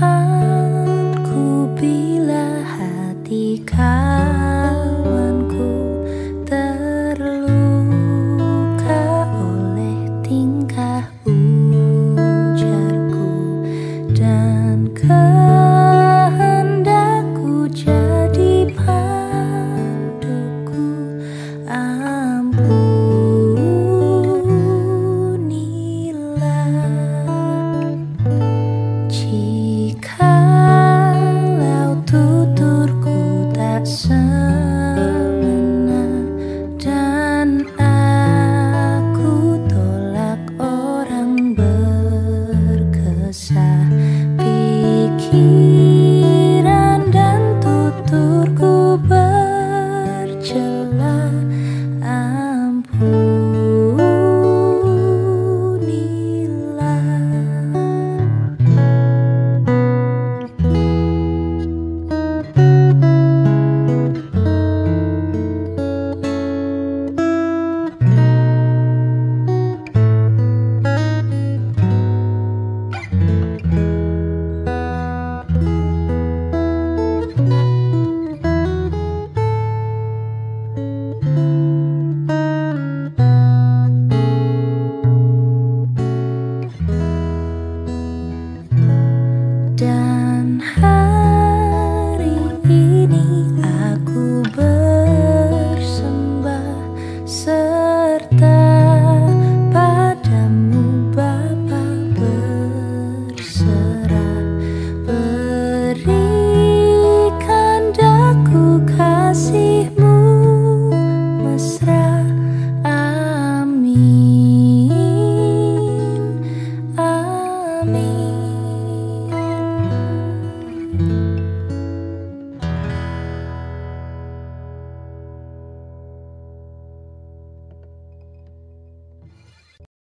啊。dan hari ini aku bersembah serta padamu Bapa berserah. Berikan daku kasihmu mesra. Amin. Amin.